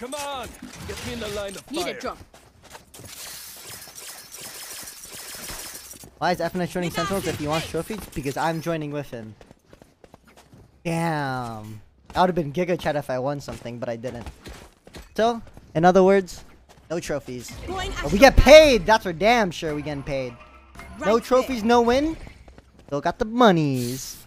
Come on, get me in the line of Need fire. a drop. Why is FNS joining Sentinels if he wants trophies? Because I'm joining with him. Damn. I would have been Giga Chad if I won something, but I didn't. So, in other words, no trophies. But we get paid! That's for damn sure we getting paid. No trophies, no win. Still got the monies.